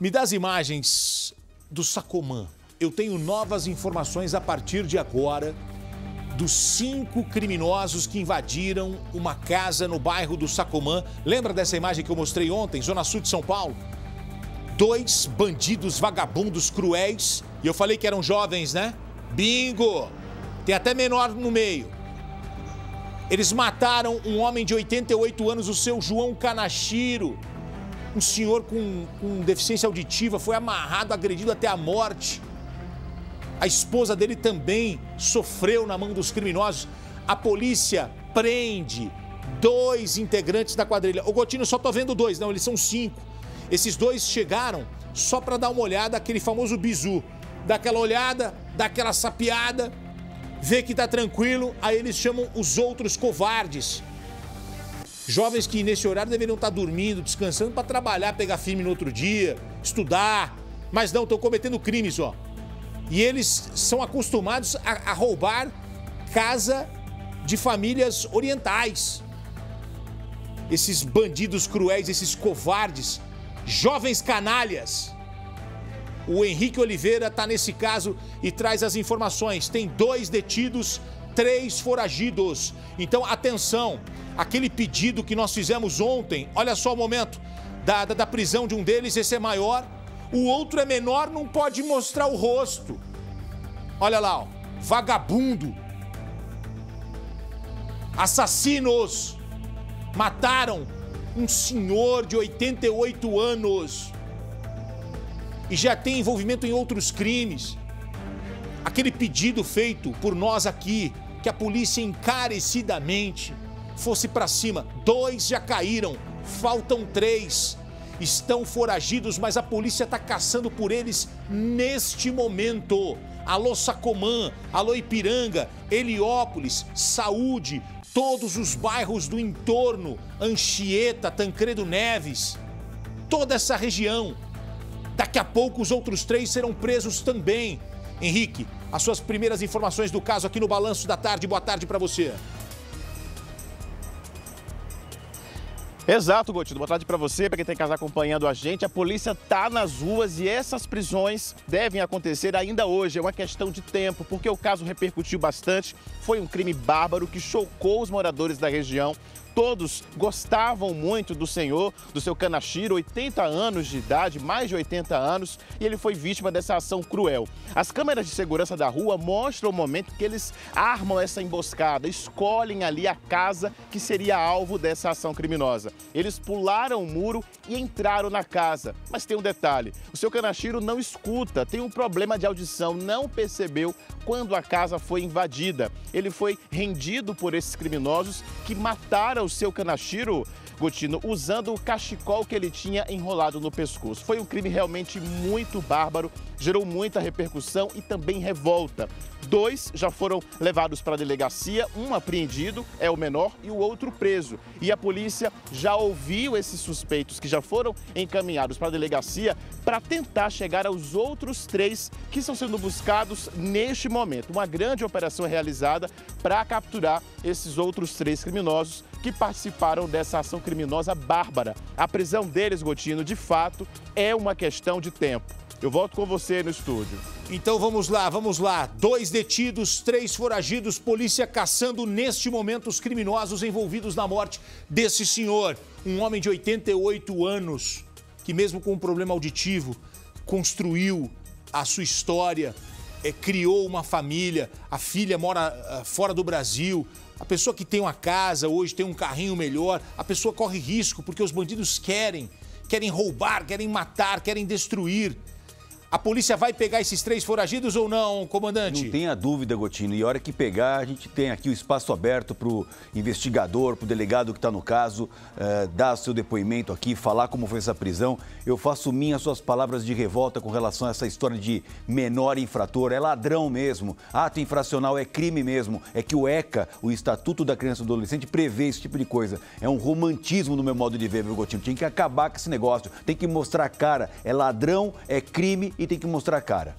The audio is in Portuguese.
Me dá as imagens do Sacomã. Eu tenho novas informações a partir de agora dos cinco criminosos que invadiram uma casa no bairro do Sacomã. Lembra dessa imagem que eu mostrei ontem, Zona Sul de São Paulo? Dois bandidos vagabundos cruéis. E eu falei que eram jovens, né? Bingo! Tem até menor no meio. Eles mataram um homem de 88 anos, o seu João Canachiro. Um senhor com, com deficiência auditiva foi amarrado, agredido até a morte. A esposa dele também sofreu na mão dos criminosos. A polícia prende dois integrantes da quadrilha. O Gotino só tô vendo dois, não, eles são cinco. Esses dois chegaram só para dar uma olhada aquele famoso bizu. Dá aquela olhada, dá aquela sapiada, vê que tá tranquilo, aí eles chamam os outros covardes. Jovens que nesse horário deveriam estar dormindo, descansando para trabalhar, pegar firme no outro dia, estudar, mas não, estão cometendo crimes, ó. E eles são acostumados a, a roubar casa de famílias orientais. Esses bandidos cruéis, esses covardes, jovens canalhas. O Henrique Oliveira está nesse caso e traz as informações. Tem dois detidos, três foragidos. Então, atenção, aquele pedido que nós fizemos ontem, olha só o momento da, da, da prisão de um deles, esse é maior o outro é menor, não pode mostrar o rosto. Olha lá, ó, vagabundo. Assassinos mataram um senhor de 88 anos e já tem envolvimento em outros crimes. Aquele pedido feito por nós aqui, que a polícia encarecidamente fosse para cima. Dois já caíram, faltam três estão foragidos, mas a polícia está caçando por eles neste momento. Alô Sacomã, alô Ipiranga, Heliópolis, Saúde, todos os bairros do entorno, Anchieta, Tancredo Neves, toda essa região. Daqui a pouco os outros três serão presos também. Henrique, as suas primeiras informações do caso aqui no Balanço da Tarde. Boa tarde para você. Exato, Gotino. Boa tarde para você, para quem está em casa acompanhando a gente. A polícia está nas ruas e essas prisões devem acontecer ainda hoje. É uma questão de tempo, porque o caso repercutiu bastante. Foi um crime bárbaro que chocou os moradores da região todos gostavam muito do senhor, do seu Kanashiro, 80 anos de idade, mais de 80 anos, e ele foi vítima dessa ação cruel. As câmeras de segurança da rua mostram o momento que eles armam essa emboscada, escolhem ali a casa que seria alvo dessa ação criminosa. Eles pularam o muro e entraram na casa. Mas tem um detalhe: o seu Kanashiro não escuta, tem um problema de audição, não percebeu quando a casa foi invadida. Ele foi rendido por esses criminosos que mataram o seu Kanashiro, Gotino, usando o cachecol que ele tinha enrolado no pescoço. Foi um crime realmente muito bárbaro, gerou muita repercussão e também revolta. Dois já foram levados para a delegacia, um apreendido, é o menor, e o outro preso. E a polícia já ouviu esses suspeitos que já foram encaminhados para a delegacia para tentar chegar aos outros três que estão sendo buscados neste momento. Uma grande operação realizada para capturar esses outros três criminosos que participaram dessa ação criminosa bárbara. A prisão deles, Gotino, de fato, é uma questão de tempo. Eu volto com você no estúdio. Então vamos lá, vamos lá. Dois detidos, três foragidos, polícia caçando neste momento os criminosos envolvidos na morte desse senhor. Um homem de 88 anos, que mesmo com um problema auditivo, construiu a sua história, é, criou uma família, a filha mora uh, fora do Brasil, a pessoa que tem uma casa hoje tem um carrinho melhor, a pessoa corre risco porque os bandidos querem, querem roubar, querem matar, querem destruir. A polícia vai pegar esses três foragidos ou não, comandante? Não tenha dúvida, Gotino. E a hora que pegar, a gente tem aqui o espaço aberto para o investigador, para o delegado que está no caso, eh, dar seu depoimento aqui, falar como foi essa prisão. Eu faço minhas suas palavras de revolta com relação a essa história de menor infrator. É ladrão mesmo. Ato infracional é crime mesmo. É que o ECA, o Estatuto da Criança e do Adolescente, prevê esse tipo de coisa. É um romantismo no meu modo de ver, meu Gotino. Tem que acabar com esse negócio. Tem que mostrar a cara. É ladrão, é crime e tem que mostrar a cara.